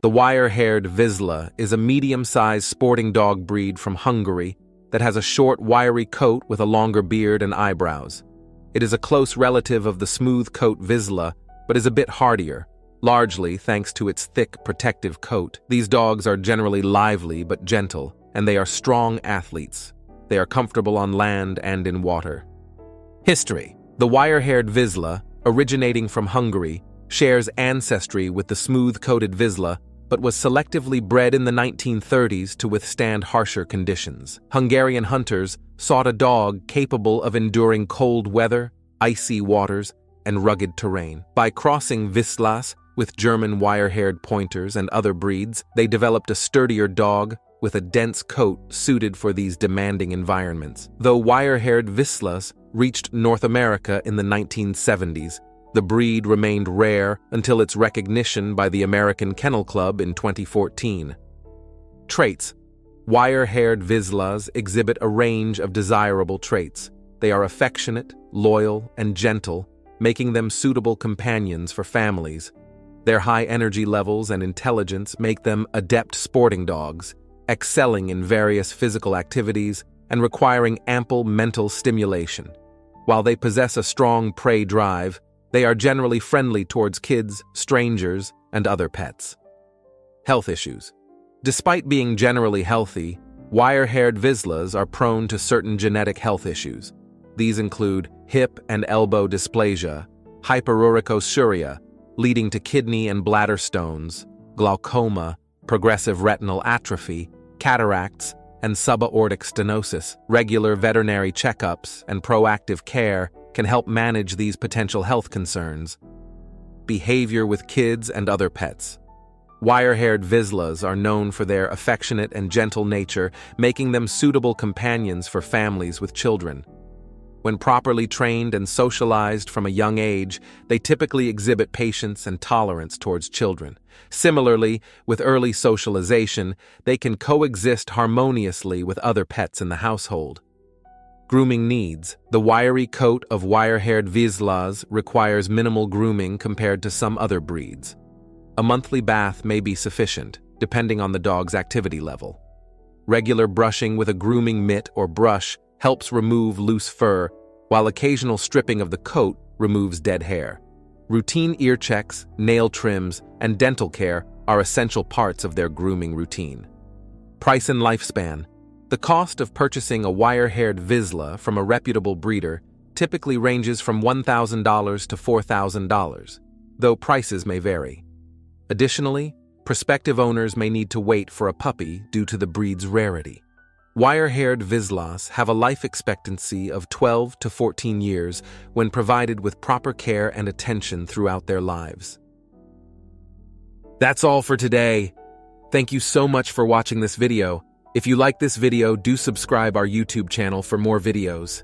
The wire-haired Vizsla is a medium-sized sporting dog breed from Hungary that has a short, wiry coat with a longer beard and eyebrows. It is a close relative of the smooth coat Vizsla, but is a bit hardier, largely thanks to its thick, protective coat. These dogs are generally lively but gentle, and they are strong athletes. They are comfortable on land and in water. History The wire-haired Vizsla, originating from Hungary, shares ancestry with the smooth-coated Vizsla, but was selectively bred in the 1930s to withstand harsher conditions. Hungarian hunters sought a dog capable of enduring cold weather, icy waters, and rugged terrain. By crossing Vizslas with German wire-haired pointers and other breeds, they developed a sturdier dog with a dense coat suited for these demanding environments. Though wire-haired Vizslas reached North America in the 1970s, the breed remained rare until its recognition by the American Kennel Club in 2014. Traits Wire-haired Vizslas exhibit a range of desirable traits. They are affectionate, loyal, and gentle, making them suitable companions for families. Their high energy levels and intelligence make them adept sporting dogs, excelling in various physical activities and requiring ample mental stimulation. While they possess a strong prey drive, they are generally friendly towards kids, strangers, and other pets. Health issues. Despite being generally healthy, wire-haired Vizslas are prone to certain genetic health issues. These include hip and elbow dysplasia, hyperuricosuria, leading to kidney and bladder stones, glaucoma, progressive retinal atrophy, cataracts, and subaortic stenosis. Regular veterinary checkups and proactive care can help manage these potential health concerns. Behavior with kids and other pets. Wire-haired Vizslas are known for their affectionate and gentle nature, making them suitable companions for families with children. When properly trained and socialized from a young age, they typically exhibit patience and tolerance towards children. Similarly, with early socialization, they can coexist harmoniously with other pets in the household. Grooming needs. The wiry coat of wire-haired Vizslas requires minimal grooming compared to some other breeds. A monthly bath may be sufficient, depending on the dog's activity level. Regular brushing with a grooming mitt or brush helps remove loose fur, while occasional stripping of the coat removes dead hair. Routine ear checks, nail trims, and dental care are essential parts of their grooming routine. Price and lifespan. The cost of purchasing a wire-haired Vizsla from a reputable breeder typically ranges from $1,000 to $4,000, though prices may vary. Additionally, prospective owners may need to wait for a puppy due to the breed's rarity. Wire-haired Vizslas have a life expectancy of 12 to 14 years when provided with proper care and attention throughout their lives. That's all for today. Thank you so much for watching this video. If you like this video, do subscribe our YouTube channel for more videos.